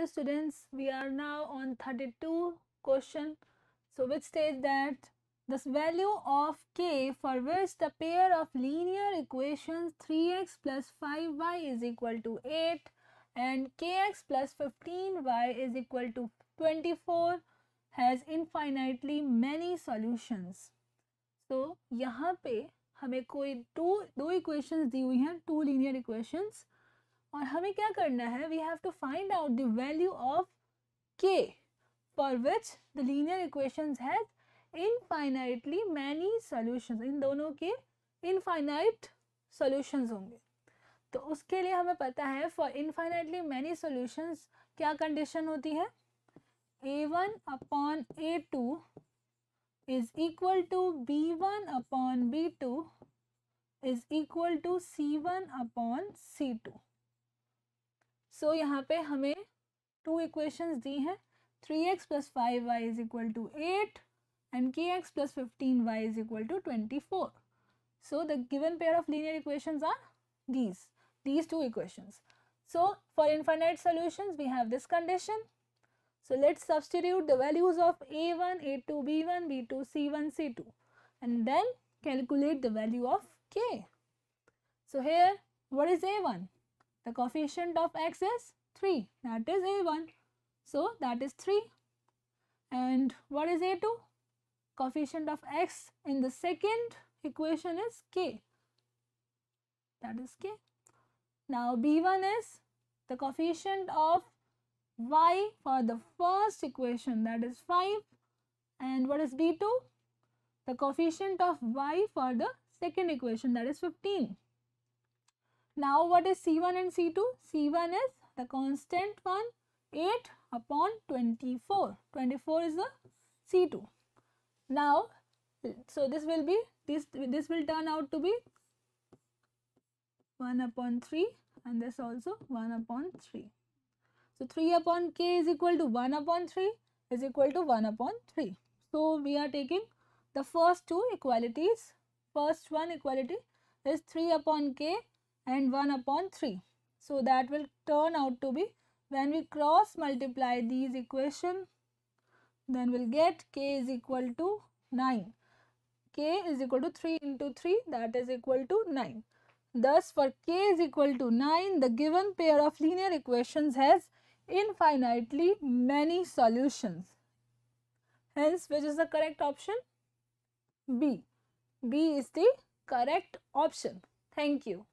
hello students we are now on 32 question so which states that the value of k for which the pair of linear equations 3x plus 5y is equal to 8 and kx plus 15y is equal to 24 has infinitely many solutions so यहाँ पे हमें कोई दो दो equations दी हुई हैं to linear equations और हमें क्या करना है? We have to find out the value of k for which the linear equations has infinitely many solutions इन दोनों के इनफाइनाइट सॉल्यूशंस होंगे। तो उसके लिए हमें पता है फॉर इनफाइनाइटली मैनी सॉल्यूशंस क्या कंडीशन होती है? A one upon a two is equal to b one upon b two is equal to c one upon c two so so, यहाँ पे हमें टू इक्वेशंस दी हैं। Three x plus five y is equal to eight and k x plus fifteen y is equal to twenty four so the given pair of linear equations are these these two equations so for infinite solution we have this condition so let's substitute the values of a one a two b one b two c one c two and then calculate the value of k so here what is a one The coefficient of x is 3 that is a1. So that is 3 and what is a2? Coefficient of x in the second equation is k that is k. Now b1 is the coefficient of y for the first equation that is 5 and what is b2? The coefficient of y for the second equation that is 15. Now what is C1 and C2? C1 is the constant one 8 upon 24. 24 is the C2. Now so this will be this this will turn out to be 1 upon 3 and this also 1 upon 3. So 3 upon k is equal to 1 upon 3 is equal to 1 upon 3. So we are taking the first two equalities. First one equality is 3 upon k and 1 upon 3. So that will turn out to be when we cross multiply these equation then we'll get k is equal to 9. k is equal to 3 into 3 that is equal to 9. Thus for k is equal to 9 the given pair of linear equations has infinitely many solutions. Hence which is the correct option? B. B is the correct option. Thank you.